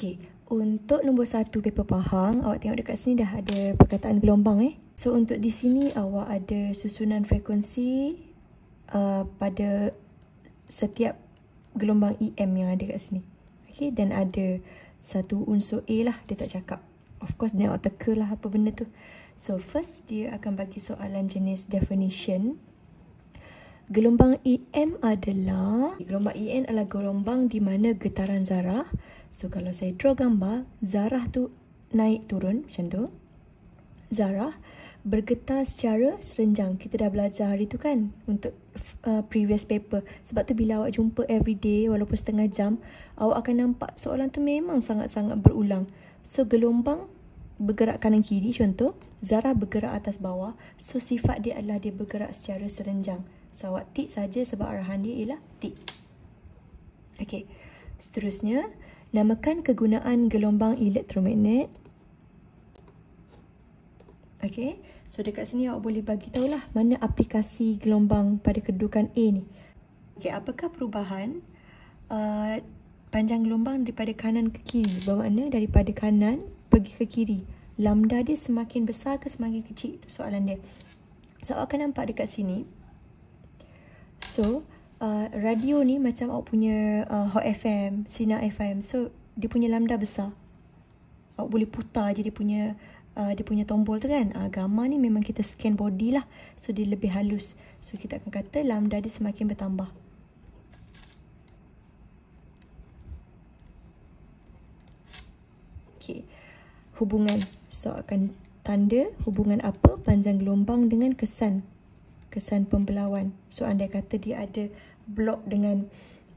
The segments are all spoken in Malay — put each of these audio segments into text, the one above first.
Okey, untuk nombor satu paper Pahang, awak tengok dekat sini dah ada perkataan gelombang eh. So untuk di sini awak ada susunan frekuensi uh, pada setiap gelombang EM yang ada kat sini. Okey, dan ada satu unsur A lah dia tak cakap. Of course dia nak teka lah apa benda tu. So first dia akan bagi soalan jenis definition. Gelombang EM adalah gelombang EN adalah gelombang di mana getaran zarah So kalau saya draw gambar, zarah tu naik turun macam tu. Zarah bergetar secara serenjang. Kita dah belajar hari tu kan untuk uh, previous paper. Sebab tu bila awak jumpa every day walaupun setengah jam, awak akan nampak soalan tu memang sangat-sangat berulang. So gelombang bergerak kanan kiri contoh, zarah bergerak atas bawah. So sifat dia adalah dia bergerak secara serenjang. So awak tik saja sebab arahan dia ialah tik. Okay. Seterusnya, Namakan kegunaan gelombang elektromagnet. Okay. So dekat sini awak boleh bagi tahulah mana aplikasi gelombang pada kedudukan A ni. Okay. Apakah perubahan uh, panjang gelombang daripada kanan ke kiri? Bermakna daripada kanan pergi ke kiri. Lambda dia semakin besar ke semakin kecil? Itu soalan dia. So awak akan nampak dekat sini. So uh, radio ni macam awak punya uh, Hot FM, Sinar FM. So dia punya lambda besar. Awak boleh putar je dia punya uh, dia punya tombol tu kan. Uh, gamma ni memang kita scan body lah. So dia lebih halus. So kita akan kata lambda dia semakin bertambah. Okay. Hubungan. So akan tanda hubungan apa panjang gelombang dengan kesan kesan pembelawan. So anda kata dia ada blok dengan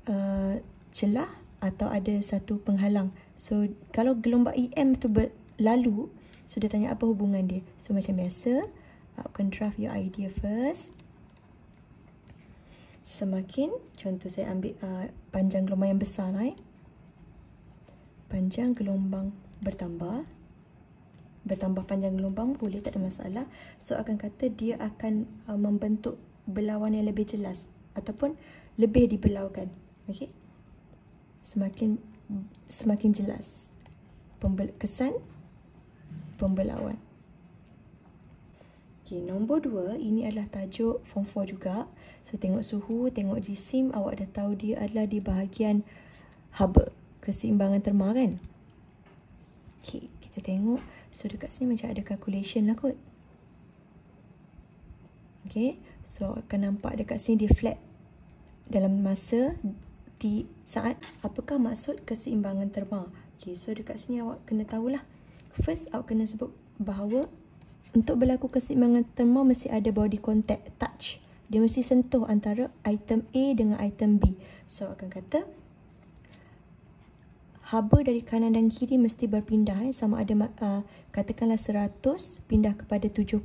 uh, celah atau ada satu penghalang. So kalau gelombang EM tu berlalu, so dia tanya apa hubungan dia. So macam biasa, awak akan draft your idea first. Semakin, contoh saya ambil uh, panjang gelombang yang besar eh. Panjang gelombang bertambah bertambah panjang gelombang boleh tak ada masalah. So akan kata dia akan uh, membentuk belawan yang lebih jelas ataupun lebih dibelaukan. Okey? Semakin semakin jelas Pembel kesan pembelauan okey nombor dua ini adalah tajuk form 4 juga. So tengok suhu tengok jisim awak dah tahu dia adalah di bahagian haba keseimbangan terma kan? Okey kita tengok So dekat sini macam ada calculation lah kot. Okay. So akan nampak dekat sini dia flat. Dalam masa di saat apakah maksud keseimbangan terma. Okay. So dekat sini awak kena tahulah. First awak kena sebut bahawa untuk berlaku keseimbangan terma mesti ada body contact, touch. Dia mesti sentuh antara item A dengan item B. So akan kata haba dari kanan dan kiri mesti berpindah eh. sama ada uh, katakanlah 100 pindah kepada 70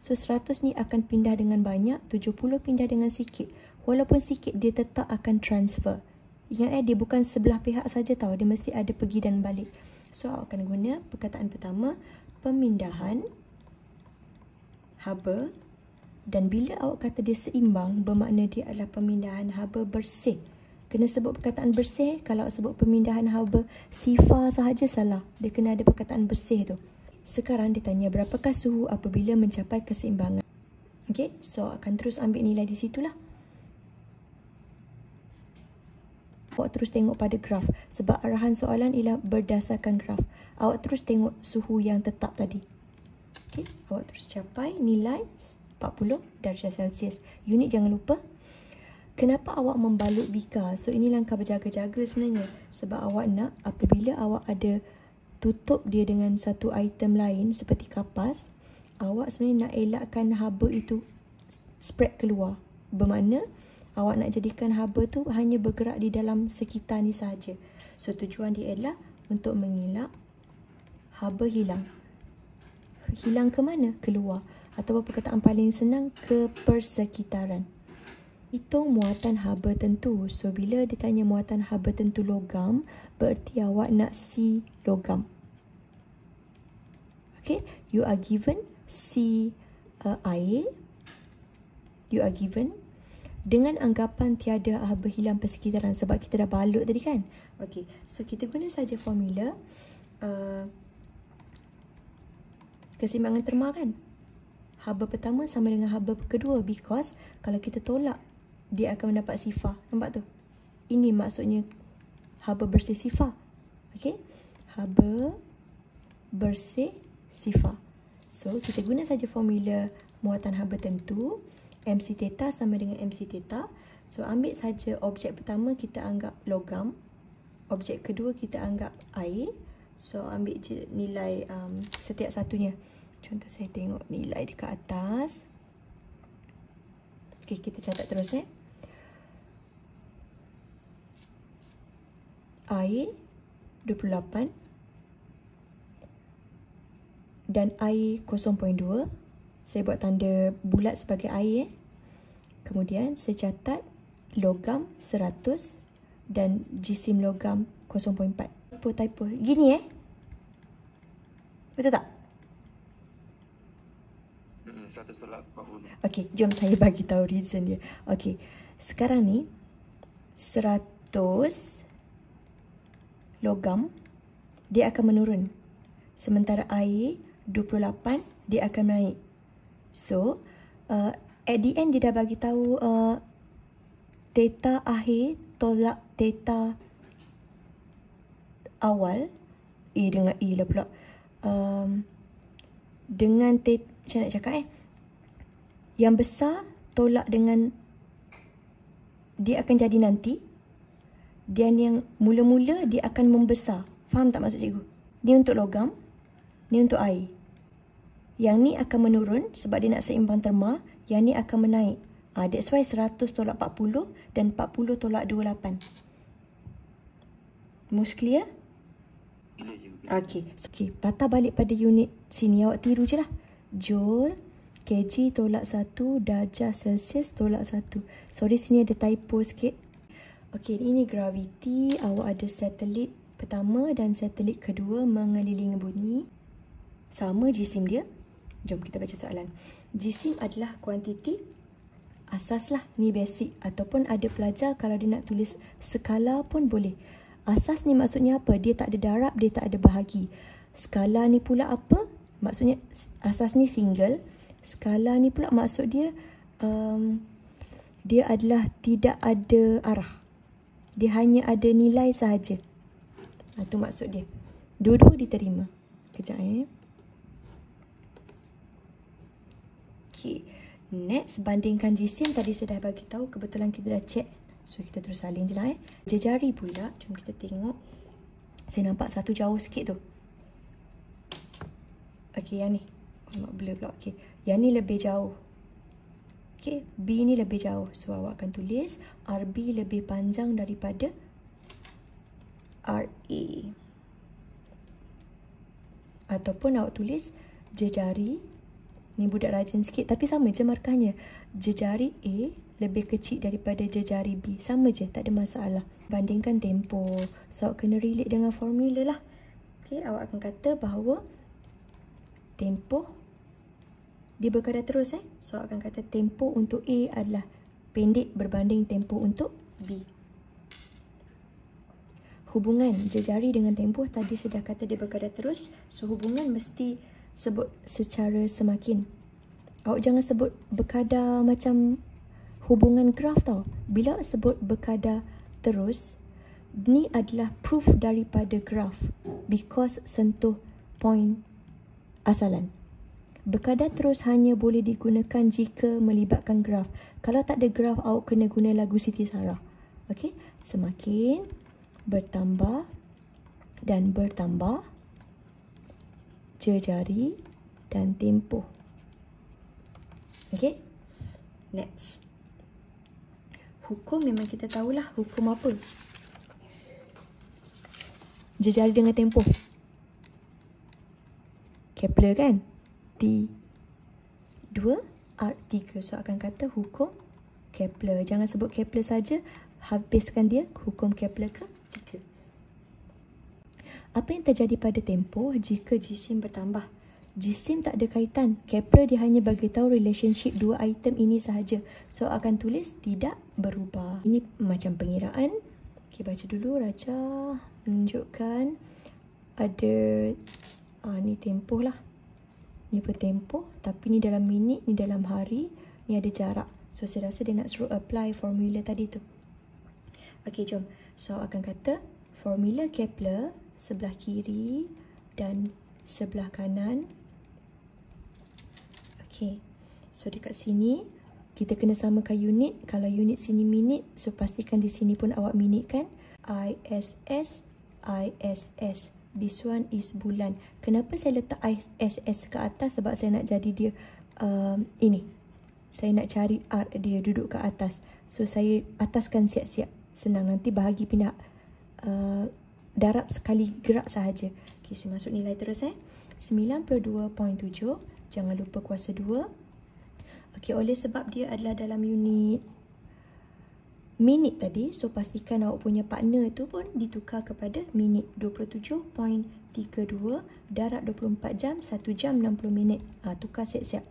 so 100 ni akan pindah dengan banyak 70 pindah dengan sikit. Walaupun sikit dia tetap akan transfer. Ingat eh dia bukan sebelah pihak saja tahu dia mesti ada pergi dan balik. So awak akan guna perkataan pertama pemindahan haba. Dan bila awak kata dia seimbang bermakna dia adalah pemindahan haba bersih kena sebut perkataan bersih kalau sebut pemindahan haba sifar sahaja salah. Dia kena ada perkataan bersih tu. Sekarang ditanya berapakah suhu apabila mencapai keseimbangan? Okey so akan terus ambil nilai di situlah. Awak terus tengok pada graf sebab arahan soalan ialah berdasarkan graf. Awak terus tengok suhu yang tetap tadi. Okey awak terus capai nilai 40 darjah celsius. Unit jangan lupa Kenapa awak membalut bika? So ini langkah berjaga-jaga sebenarnya. Sebab awak nak apabila awak ada tutup dia dengan satu item lain seperti kapas, awak sebenarnya nak elakkan haba itu spread keluar. Bermakna awak nak jadikan haba tu hanya bergerak di dalam sekitar ni saja. So tujuan dia adalah untuk mengelak haba hilang. Hilang ke mana? Keluar. Atau perkataan paling senang ke persekitaran. Hitung muatan haba tentu. So, bila ditanya muatan haba tentu logam, berarti awak nak C logam. Okay, you are given C uh, air. You are given dengan anggapan tiada haba hilang persekitaran sebab kita dah balut tadi kan. Okey, so kita guna saja formula uh, keseimbangan terma kan. Haba pertama sama dengan haba kedua because kalau kita tolak dia akan mendapat sifar. Nampak tu? Ini maksudnya haba bersih sifar. Okey? Haba bersih sifar. So, kita guna saja formula muatan haba tentu. MC theta sama dengan MC theta. So, ambil saja objek pertama kita anggap logam. Objek kedua kita anggap air. So, ambil je nilai um, setiap satunya. Contoh saya tengok nilai dekat atas. Okay, kita catat terus eh. Air 28 dan air 0.2. Saya buat tanda bulat sebagai air. Eh. Kemudian saya catat logam 100 dan jisim logam 0.4. Typo, typo. Gini eh. Betul tak? Hmm, 100 tolak 40. Okey, jom saya bagi tahu reason dia. Okey. Sekarang ni 100 logam dia akan menurun. Sementara air 28 dia akan naik. So, uh, at the end dia dah bagi tahu uh, theta akhir tolak theta awal E dengan E lah pula. Um, dengan theta, macam nak cakap eh. Yang besar tolak dengan dia akan jadi nanti. Dan yang mula-mula dia akan membesar. Faham tak maksud cikgu? Ni untuk logam. Ni untuk air. Yang ni akan menurun sebab dia nak seimbang terma. Yang ni akan menaik. Ah, that's why 100 tolak 40 dan 40 tolak 28. Most clear? Okay. okay. Patah balik pada unit sini. Awak tiru je lah. Joule, kg tolak 1, darjah celsius tolak 1. Sorry sini ada typo sikit. Okay, ini gravity. Awak ada satelit pertama dan satelit kedua mengelilingi bumi. Sama jisim dia. Jom kita baca soalan. Jisim adalah kuantiti asas lah. Ni basic. Ataupun ada pelajar kalau dia nak tulis skala pun boleh. Asas ni maksudnya apa? Dia tak ada darab, dia tak ada bahagi. Skala ni pula apa? Maksudnya asas ni single. Skala ni pula maksud dia um, dia adalah tidak ada arah. Dia hanya ada nilai sahaja. Itu maksud dia. Dua-dua diterima. Kejap eh. Okay. Next, bandingkan jisim. Tadi saya dah bagi tahu. Kebetulan kita dah check. So, kita terus salin je lah eh. Jejari pula. Jom kita tengok. Saya nampak satu jauh sikit tu. Okay, yang ni. Oh, blur pula. Okay. Yang ni lebih jauh. Okay, B ni lebih jauh. So, awak akan tulis RB lebih panjang daripada RA. Ataupun awak tulis jejari Ni budak rajin sikit tapi sama je markahnya. Jejari A lebih kecil daripada jejari B. Sama je, tak ada masalah. Bandingkan tempo. So, awak kena relate dengan formula lah. Okay, awak akan kata bahawa tempo dia berkadar terus eh. So, akan kata tempo untuk A adalah pendek berbanding tempo untuk B. Hubungan jejari dengan tempoh tadi sudah kata dia berkadar terus. So, hubungan mesti sebut secara semakin. Awak jangan sebut berkadar macam hubungan graf tau. Bila sebut berkadar terus, ni adalah proof daripada graf because sentuh point asalan. Berkadar terus hanya boleh digunakan jika melibatkan graf. Kalau tak ada graf, awak kena guna lagu Siti Sarah. Okey, semakin bertambah dan bertambah jejari dan tempoh. Okay. Next. Hukum memang kita tahulah hukum apa. Jejari dengan tempoh. Kepler kan? T2 R3. So akan kata hukum Kepler. Jangan sebut Kepler saja. Habiskan dia hukum Kepler ke 3. Apa yang terjadi pada tempoh jika jisim bertambah? Jisim tak ada kaitan. Kepler dia hanya bagi tahu relationship dua item ini sahaja. So akan tulis tidak berubah. Ini macam pengiraan. Okey baca dulu Raja menunjukkan ada ah, ni tempoh lah. Ni tempoh tapi ni dalam minit, ni dalam hari, ni ada jarak. So saya rasa dia nak suruh apply formula tadi tu. Okey jom. So akan kata formula Kepler sebelah kiri dan sebelah kanan. Okey. So dekat sini kita kena samakan unit. Kalau unit sini minit, so pastikan di sini pun awak minit kan? ISS ISS. This one is bulan. Kenapa saya letak ISS ke atas? Sebab saya nak jadi dia um, ini. Saya nak cari R dia duduk ke atas. So saya ataskan siap-siap. Senang nanti bahagi pindah uh, darab sekali gerak sahaja. Okey, saya masuk nilai terus eh. 92.7. Jangan lupa kuasa 2. Okey, oleh sebab dia adalah dalam unit minit tadi, so pastikan awak punya partner tu pun ditukar kepada minit 27.32 darab 24 jam 1 jam 60 minit. Ah ha, tukar siap-siap.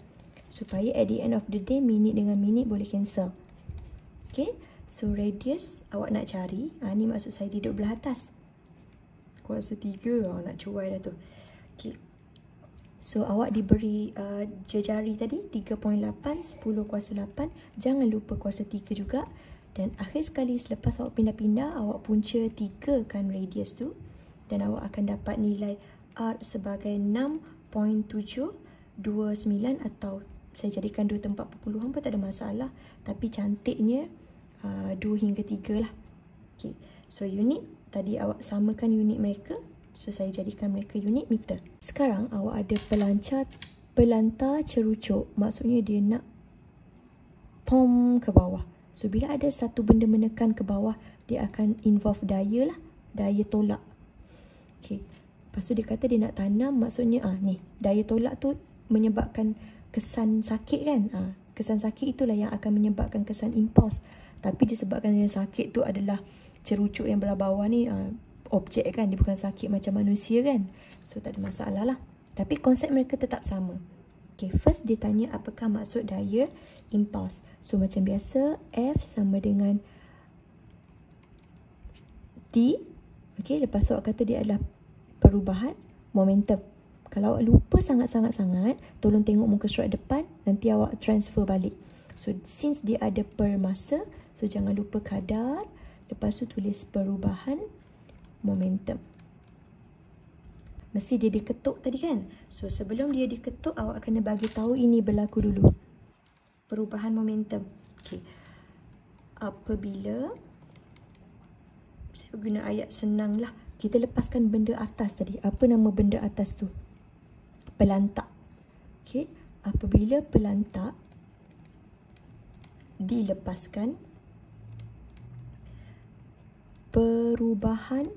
Supaya at the end of the day minit dengan minit boleh cancel. Okay, so radius awak nak cari, ah ha, ni maksud saya di belah atas kuasa 3 oh, nak cuai dah tu. Okay. So awak diberi uh, jejari tadi 3.8 10 kuasa 8. Jangan lupa kuasa 3 juga. Dan akhir sekali selepas awak pindah-pindah awak punca 3 kan radius tu dan awak akan dapat nilai R sebagai 6.729 atau saya jadikan 2 tempat perpuluhan pun tak ada masalah tapi cantiknya uh, 2 hingga 3 lah. Okay. So unit tadi awak samakan unit mereka so saya jadikan mereka unit meter sekarang awak ada pelancar pelantar cerucuk maksudnya dia nak pom ke bawah so bila ada satu benda menekan ke bawah dia akan involve daya lah. Daya tolak. Okey lepas tu dia kata dia nak tanam maksudnya ah ni daya tolak tu menyebabkan kesan sakit kan? Ah kesan sakit itulah yang akan menyebabkan kesan impuls tapi disebabkan yang sakit tu adalah cerucuk yang belah bawah ni uh, objek kan? Dia bukan sakit macam manusia kan? So tak ada masalah lah. Tapi konsep mereka tetap sama Okay, first dia tanya apakah maksud daya impuls. So macam biasa, F sama dengan T. Okay, lepas tu awak kata dia adalah perubahan momentum. Kalau awak lupa sangat-sangat-sangat, tolong tengok muka surat depan, nanti awak transfer balik. So, since dia ada per masa, so jangan lupa kadar Lepas tu tulis perubahan momentum. Mesti dia diketuk tadi kan? So sebelum dia diketuk awak kena bagi tahu ini berlaku dulu. Perubahan momentum. Okey. Apabila saya guna ayat senang lah. Kita lepaskan benda atas tadi. Apa nama benda atas tu? Pelantak. Okey. Apabila pelantak dilepaskan perubahan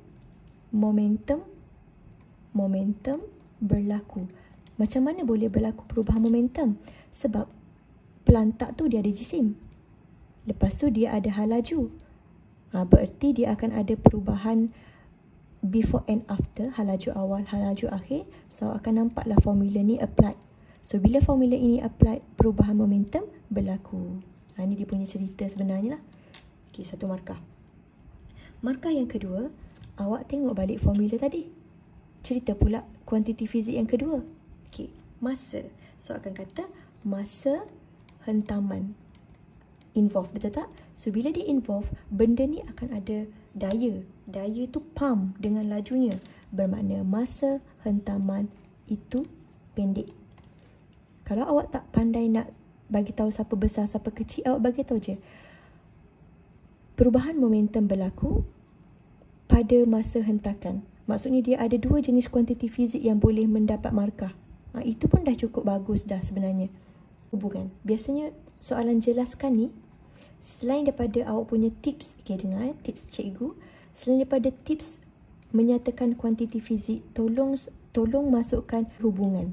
momentum momentum berlaku. Macam mana boleh berlaku perubahan momentum? Sebab pelantak tu dia ada jisim. Lepas tu dia ada hal laju. Ha, bererti dia akan ada perubahan before and after hal laju awal, hal laju akhir. So akan nampaklah formula ni applied. So bila formula ini applied, perubahan momentum berlaku. Ha, ini dia punya cerita sebenarnya lah. Okay, satu markah. Markah yang kedua, awak tengok balik formula tadi. Cerita pula kuantiti fizik yang kedua. Okey, masa. So akan kata masa hentaman. Involve, betul tak? So bila dia involve, benda ni akan ada daya. Daya tu pump dengan lajunya. Bermakna masa hentaman itu pendek. Kalau awak tak pandai nak bagi tahu siapa besar, siapa kecil, awak bagi tahu je perubahan momentum berlaku pada masa hentakan. Maksudnya dia ada dua jenis kuantiti fizik yang boleh mendapat markah. Ha, itu pun dah cukup bagus dah sebenarnya. Hubungan. Biasanya soalan jelaskan ni, selain daripada awak punya tips, okay dengar eh, tips cikgu, selain daripada tips menyatakan kuantiti fizik, tolong tolong masukkan hubungan.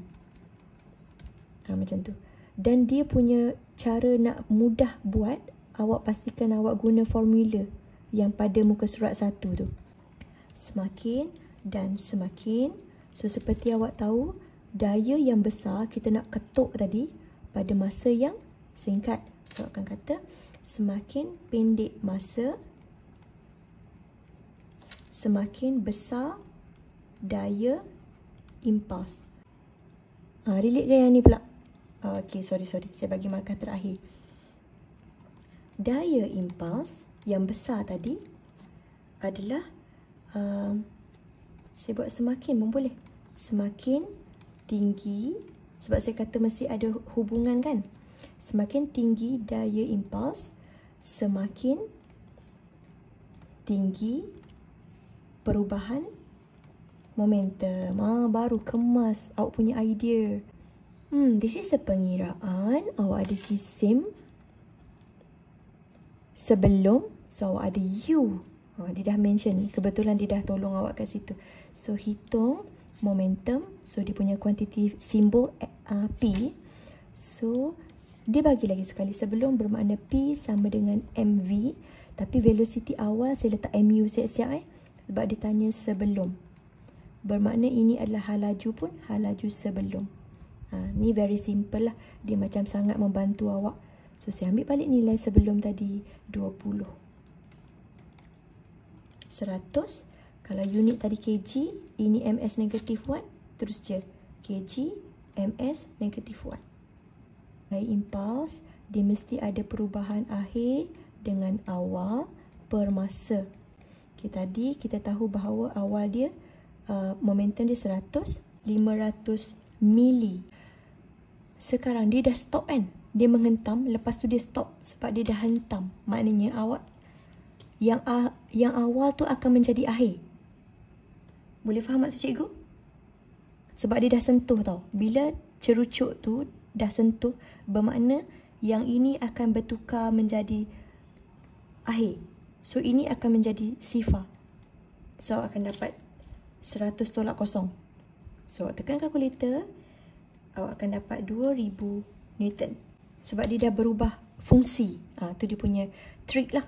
Ha, macam tu. Dan dia punya cara nak mudah buat awak pastikan awak guna formula yang pada muka surat satu tu. Semakin dan semakin. So, seperti awak tahu, daya yang besar kita nak ketuk tadi pada masa yang singkat. So akan kata semakin pendek masa semakin besar daya impuls. Ah, relate ke yang ni pula? Ah, okay, sorry, sorry. Saya bagi markah terakhir. Daya impuls yang besar tadi adalah um, saya buat semakin pun boleh. Semakin tinggi sebab saya kata mesti ada hubungan kan. Semakin tinggi daya impuls, semakin tinggi perubahan momentum. Ah, baru kemas awak punya idea. Hmm, this is a pengiraan. Awak ada jisim sebelum. So, awak ada you. Ha, dia dah mention. Kebetulan dia dah tolong awak kat situ. So, hitung momentum. So, dia punya kuantiti simbol uh, P. So, dia bagi lagi sekali. Sebelum bermakna P sama dengan MV. Tapi velocity awal saya letak MU siap-siap eh. Sebab dia tanya sebelum. Bermakna ini adalah hal laju pun hal laju sebelum. Ha, ni very simple lah. Dia macam sangat membantu awak. So saya ambil balik nilai sebelum tadi 20. 100. Kalau unit tadi kg, ini ms negatif 1. Terus je. kg, ms negatif 1. Baik impuls, dia mesti ada perubahan akhir dengan awal per masa. Okay, tadi kita tahu bahawa awal dia uh, momentum dia 100, 500 mili. Sekarang dia dah stop kan? Dia menghentam, lepas tu dia stop sebab dia dah hentam. Maknanya awak yang uh, yang awal tu akan menjadi akhir. Boleh faham maksud cikgu? Sebab dia dah sentuh tau. Bila cerucuk tu dah sentuh, bermakna yang ini akan bertukar menjadi akhir. So ini akan menjadi sifar. So akan dapat 100 tolak kosong. So tekan kalkulator, awak akan dapat 2000 Newton. Sebab dia dah berubah fungsi. Ah ha, tu dia punya trick lah.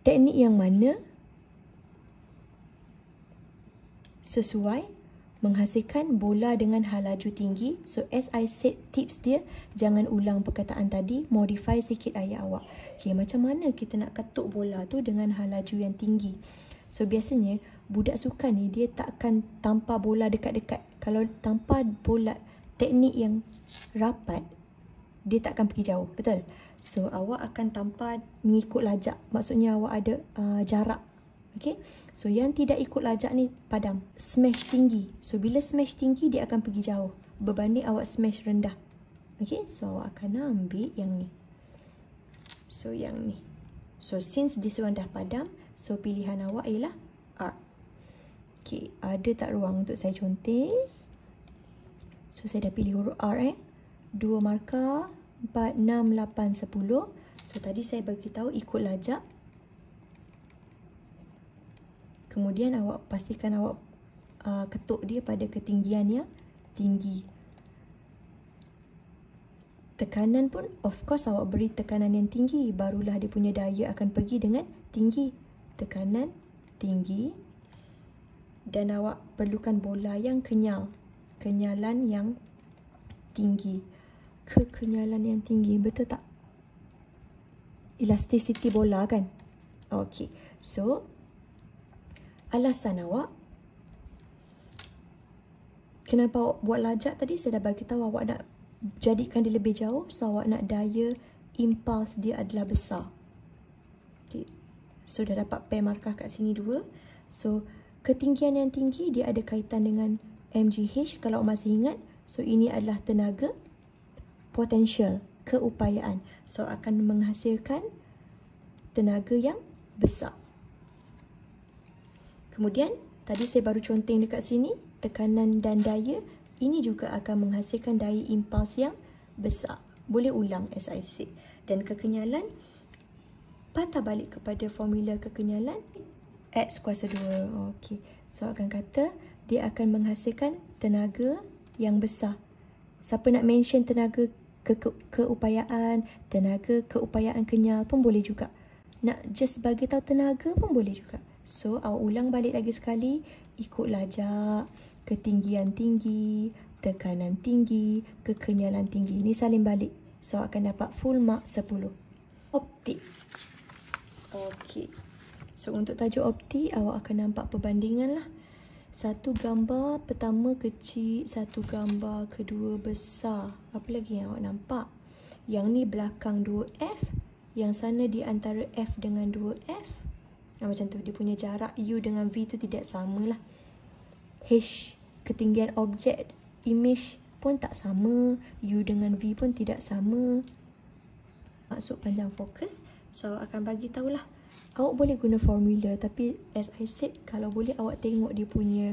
Teknik yang mana sesuai menghasilkan bola dengan hal laju tinggi. So as I said tips dia, jangan ulang perkataan tadi, modify sikit ayat awak. Okay, macam mana kita nak ketuk bola tu dengan hal laju yang tinggi? So biasanya budak sukan ni dia tak akan tampar bola dekat-dekat. Kalau tampar bola teknik yang rapat, dia tak akan pergi jauh. Betul? So awak akan tampar mengikut lajak. Maksudnya awak ada uh, jarak Okay. So yang tidak ikut lajak ni padam. Smash tinggi. So bila smash tinggi dia akan pergi jauh. Berbanding awak smash rendah. Okay. So awak akan ambil yang ni. So yang ni. So since this one dah padam. So pilihan awak ialah R. Okay. Ada tak ruang untuk saya conteng? So saya dah pilih huruf R eh. Dua markah. 4, 6, 8, 10. So tadi saya beritahu ikut lajak. Kemudian awak pastikan awak uh, ketuk dia pada ketinggian yang tinggi. Tekanan pun of course awak beri tekanan yang tinggi. Barulah dia punya daya akan pergi dengan tinggi. Tekanan tinggi. Dan awak perlukan bola yang kenyal. Kenyalan yang tinggi. Kekenyalan yang tinggi. Betul tak? Elasticity bola kan? Okay. So, alasan awak kenapa awak buat lajak tadi saya dah bagi tahu awak nak jadikan dia lebih jauh so awak nak daya impuls dia adalah besar okay. so dah dapat pair markah kat sini dua so ketinggian yang tinggi dia ada kaitan dengan MGH kalau awak masih ingat so ini adalah tenaga potential keupayaan so akan menghasilkan tenaga yang besar Kemudian, tadi saya baru conteng dekat sini, tekanan dan daya. Ini juga akan menghasilkan daya impuls yang besar. Boleh ulang SIC. Dan kekenyalan, patah balik kepada formula kekenyalan. X kuasa 2. Okey. So, akan kata dia akan menghasilkan tenaga yang besar. Siapa nak mention tenaga ke ke keupayaan, tenaga keupayaan kenyal pun boleh juga. Nak just bagi tahu tenaga pun boleh juga. So, awak ulang balik lagi sekali. Ikutlah jak, ketinggian tinggi, tekanan tinggi, kekenyalan tinggi. Ini salin balik. So, akan dapat full mark 10. Optik. Okey. So, untuk tajuk optik, awak akan nampak perbandingan lah. Satu gambar pertama kecil, satu gambar kedua besar. Apa lagi yang awak nampak? Yang ni belakang 2F, yang sana di antara F dengan 2F. Nah, macam tu, dia punya jarak U dengan V tu tidak sama lah. H, ketinggian objek, image pun tak sama. U dengan V pun tidak sama. Maksud panjang fokus. So, akan bagi tahulah. lah awak boleh guna formula tapi as I said kalau boleh awak tengok dia punya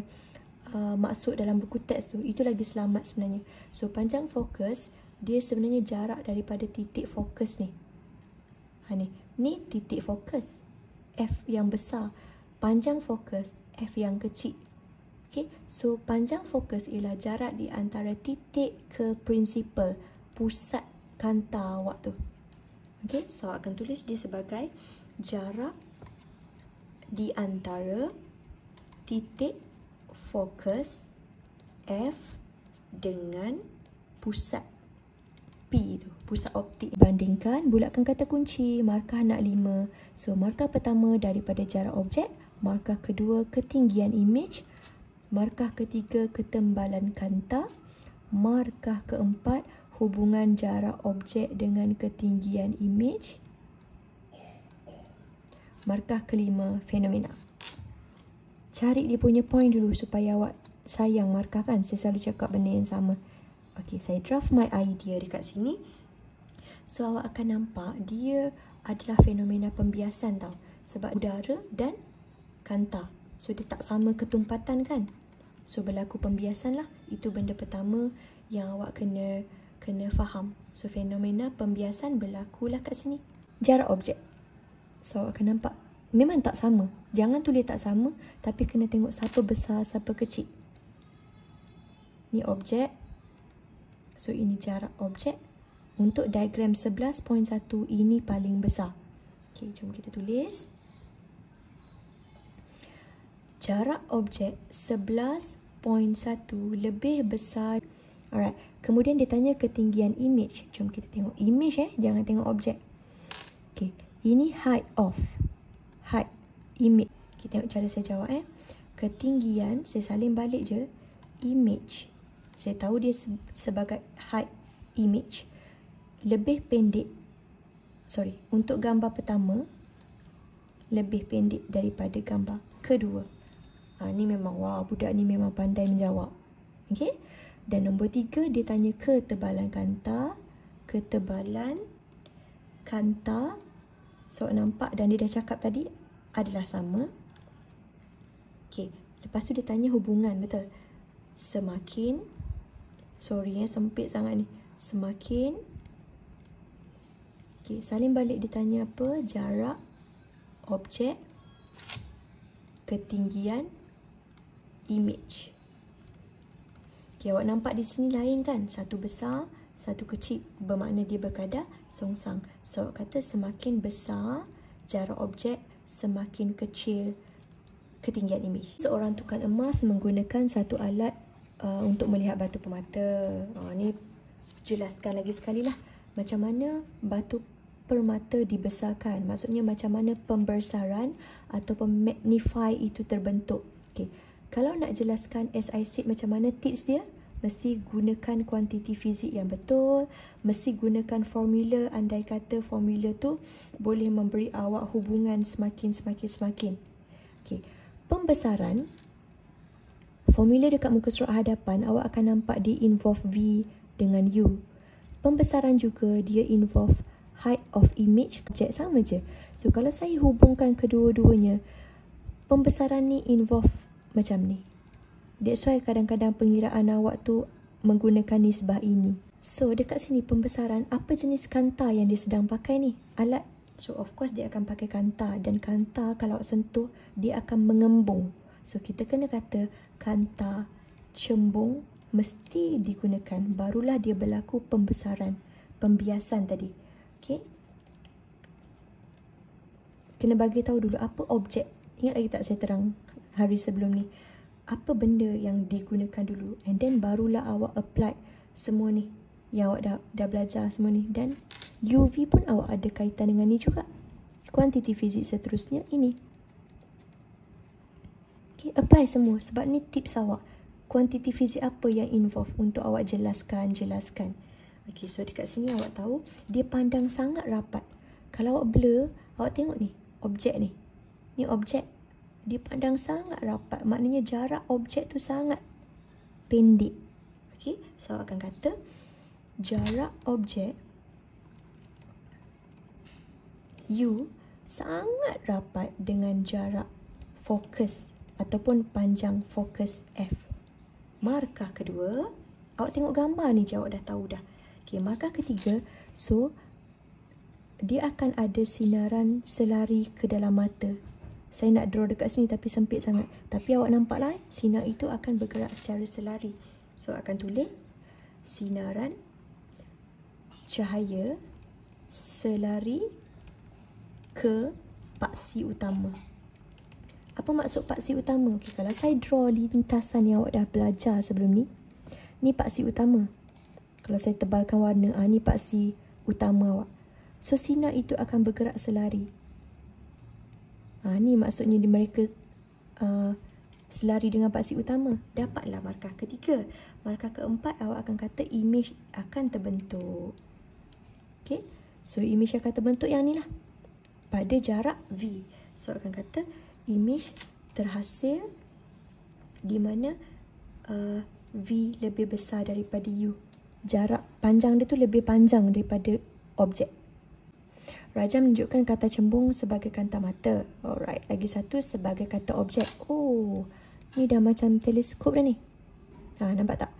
uh, maksud dalam buku teks tu itu lagi selamat sebenarnya. So panjang fokus dia sebenarnya jarak daripada titik fokus ni. Ha ni. Ni titik fokus. F yang besar. Panjang fokus F yang kecil. Okay, so panjang fokus ialah jarak di antara titik ke prinsipal pusat kanta awak tu. Okay, so akan tulis dia sebagai jarak di antara titik fokus F dengan pusat P tu, pusat optik. Bandingkan, bulatkan kata kunci, markah nak 5. So, markah pertama daripada jarak objek, markah kedua ketinggian image, markah ketiga ketembalan kanta, markah keempat hubungan jarak objek dengan ketinggian image, Markah kelima, fenomena. Cari dia punya point dulu supaya awak sayang markah kan. Saya selalu cakap benda yang sama. Okey, saya draft my idea dekat sini. So, awak akan nampak dia adalah fenomena pembiasan tau. Sebab udara dan kanta. So, dia tak sama ketumpatan kan. So, berlaku pembiasan lah. Itu benda pertama yang awak kena kena faham. So, fenomena pembiasan berlaku lah kat sini. Jarak objek. So akan nampak memang tak sama. Jangan tulis tak sama tapi kena tengok siapa besar, siapa kecil. Ni objek. So ini jarak objek. Untuk diagram 11.1 ini paling besar. Okay, jom kita tulis. Jarak objek 11.1 lebih besar. Alright, kemudian dia tanya ketinggian image. Jom kita tengok image eh, jangan tengok objek. Okay, ini height of. Height. Image. Kita tengok cara saya jawab eh. Ketinggian, saya salin balik je. Image. Saya tahu dia sebagai height image. Lebih pendek. Sorry. Untuk gambar pertama. Lebih pendek daripada gambar kedua. Ha, ni memang, wah budak ni memang pandai menjawab. Okay. Dan nombor tiga, dia tanya ketebalan kanta. Ketebalan kanta So nampak dan dia dah cakap tadi adalah sama. Okey, lepas tu dia tanya hubungan, betul? Semakin sorry ya sempit sangat ni. Semakin Okey, salin balik dia tanya apa? Jarak objek ketinggian image. Okey, awak nampak di sini lain kan? Satu besar, satu kecil bermakna dia berkadar songsang. So kata semakin besar jarak objek semakin kecil ketinggian imej. Seorang tukang emas menggunakan satu alat uh, untuk melihat batu permata. Uh, ni jelaskan lagi sekali lah macam mana batu permata dibesarkan. Maksudnya macam mana pembesaran atau magnify itu terbentuk. Okay. Kalau nak jelaskan said macam mana tips dia, mesti gunakan kuantiti fizik yang betul, mesti gunakan formula andai kata formula tu boleh memberi awak hubungan semakin semakin semakin. Okey. Pembesaran formula dekat muka surat hadapan awak akan nampak dia involve V dengan U. Pembesaran juga dia involve height of image objek sama je. So kalau saya hubungkan kedua-duanya pembesaran ni involve macam ni. That's why kadang-kadang pengiraan awak tu menggunakan nisbah ini. So dekat sini pembesaran apa jenis kanta yang dia sedang pakai ni? Alat. So of course dia akan pakai kanta dan kanta kalau sentuh dia akan mengembung. So kita kena kata kanta cembung mesti digunakan barulah dia berlaku pembesaran, pembiasan tadi. Okay? Kena bagi tahu dulu apa objek Ingat lagi tak saya terang hari sebelum ni? Apa benda yang digunakan dulu and then barulah awak apply semua ni yang awak dah, dah belajar semua ni dan UV pun awak ada kaitan dengan ni juga. Kuantiti fizik seterusnya ini. Okay, apply semua sebab ni tips awak. Kuantiti fizik apa yang involve untuk awak jelaskan, jelaskan. Okay, so dekat sini awak tahu dia pandang sangat rapat. Kalau awak blur, awak tengok ni, objek ni. Ni objek. Dia pandang sangat rapat. Maknanya jarak objek tu sangat pendek. Okay, so akan kata jarak objek U sangat rapat dengan jarak fokus ataupun panjang fokus F. Markah kedua, awak tengok gambar ni je awak dah tahu dah. Okey, markah ketiga, so dia akan ada sinaran selari ke dalam mata. Saya nak draw dekat sini tapi sempit sangat. Tapi awak nampak lah, sinar itu akan bergerak secara selari. So, akan tulis sinaran cahaya selari ke paksi utama. Apa maksud paksi utama? Okay, kalau saya draw lintasan yang awak dah belajar sebelum ni, ni paksi utama. Kalau saya tebalkan warna, ah, ni paksi utama awak. So, sinar itu akan bergerak selari. Ah, ni maksudnya di mereka uh, selari dengan paksi utama. Dapatlah markah ketiga. Markah keempat, awak akan kata image akan terbentuk. Okay. So, image akan terbentuk yang ni lah. Pada jarak V. So, akan kata image terhasil di mana uh, V lebih besar daripada U. Jarak panjang dia tu lebih panjang daripada objek. Raja menunjukkan kata cembung sebagai kata mata. Alright, lagi satu sebagai kata objek. Oh, ni dah macam teleskop dah ni. Ha, nampak tak?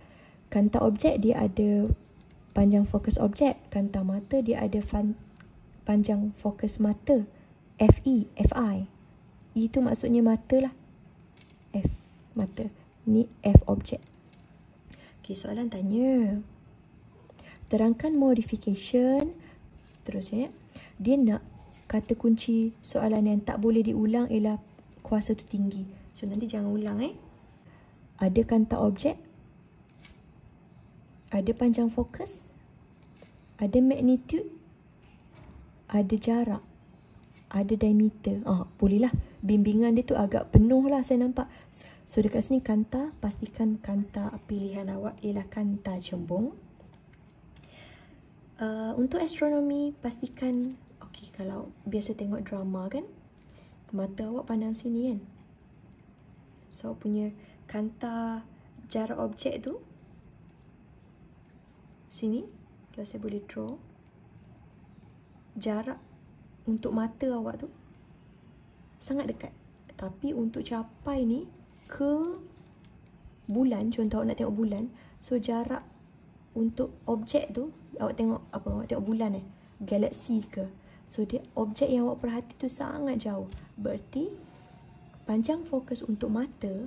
Kata objek dia ada panjang fokus objek. Kata mata dia ada panjang fokus mata. FE, FI. Itu maksudnya mata lah. F, mata. Ni F objek. Okay, soalan tanya. Terangkan modification. Terus ya. Dia nak kata kunci soalan yang tak boleh diulang ialah kuasa tu tinggi. So, nanti jangan ulang eh. Ada kanta objek. Ada panjang fokus. Ada magnitude. Ada jarak ada diameter. Ah, bolehlah. Bimbingan dia tu agak penuh lah saya nampak. So, dekat sini kanta, pastikan kanta pilihan awak ialah kanta jembung. Uh, untuk astronomi, pastikan, okay, kalau biasa tengok drama kan, mata awak pandang sini kan. So, punya kanta jarak objek tu, sini, kalau saya boleh draw, jarak untuk mata awak tu sangat dekat. Tapi untuk capai ni ke bulan, contoh awak nak tengok bulan, so jarak untuk objek tu, awak tengok apa? Awak tengok bulan eh, galaksi ke. So dia objek yang awak perhati tu sangat jauh. Berarti panjang fokus untuk mata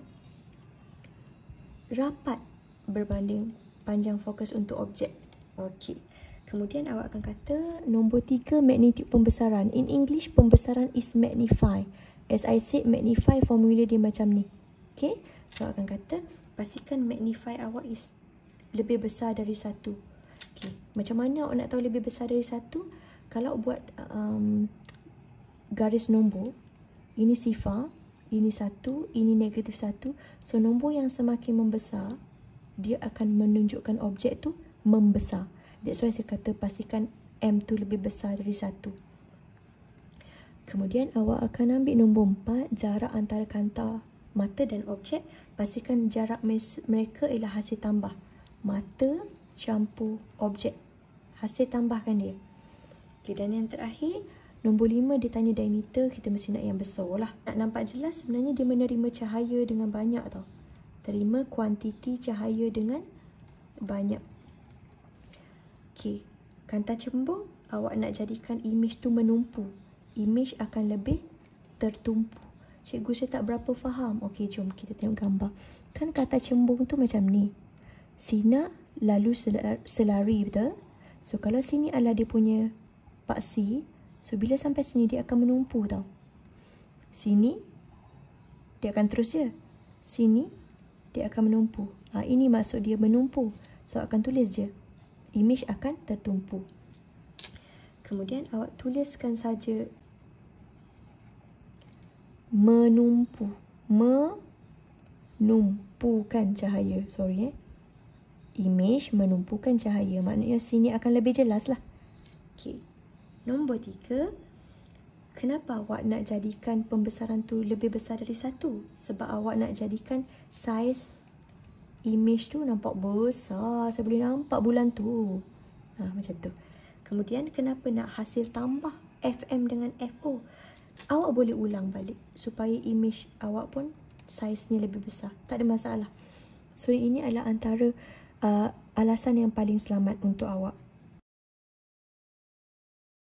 rapat berbanding panjang fokus untuk objek. Okey. Kemudian awak akan kata nombor tiga magnitude pembesaran. In English, pembesaran is magnify. As I said, magnify formula dia macam ni. Okay? So, awak akan kata pastikan magnify awak is lebih besar dari satu. Okay. Macam mana awak nak tahu lebih besar dari satu? Kalau buat um, garis nombor, ini sifar, ini satu, ini negatif satu. So, nombor yang semakin membesar, dia akan menunjukkan objek tu membesar. That's why saya kata pastikan M tu lebih besar dari satu. Kemudian awak akan ambil nombor empat jarak antara kanta mata dan objek. Pastikan jarak mereka ialah hasil tambah. Mata campur objek. Hasil tambahkan dia. Okay, dan yang terakhir, nombor lima dia tanya diameter, kita mesti nak yang besar lah. Nak nampak jelas sebenarnya dia menerima cahaya dengan banyak tau. Terima kuantiti cahaya dengan banyak. Okey, kanta cembung awak nak jadikan image tu menumpu. Image akan lebih tertumpu. Cikgu saya tak berapa faham. Okey, jom kita tengok gambar. Kan kata cembung tu macam ni. Sinar lalu selari, betul? So, kalau sini adalah dia punya paksi. So, bila sampai sini dia akan menumpu tau. Sini dia akan terus je. Sini, dia akan menumpu. Ha, ini maksud dia menumpu. So, akan tulis je. Image akan tertumpu. Kemudian, awak tuliskan saja menumpu. Menumpukan cahaya. Sorry eh. Image menumpukan cahaya. Maknanya sini akan lebih jelas lah. Okay. Nombor tiga. Kenapa awak nak jadikan pembesaran tu lebih besar dari satu? Sebab awak nak jadikan saiz image tu nampak besar. Saya boleh nampak bulan tu. Ha, macam tu. Kemudian kenapa nak hasil tambah FM dengan FO? Awak boleh ulang balik supaya image awak pun saiznya lebih besar. Tak ada masalah. So ini adalah antara uh, alasan yang paling selamat untuk awak.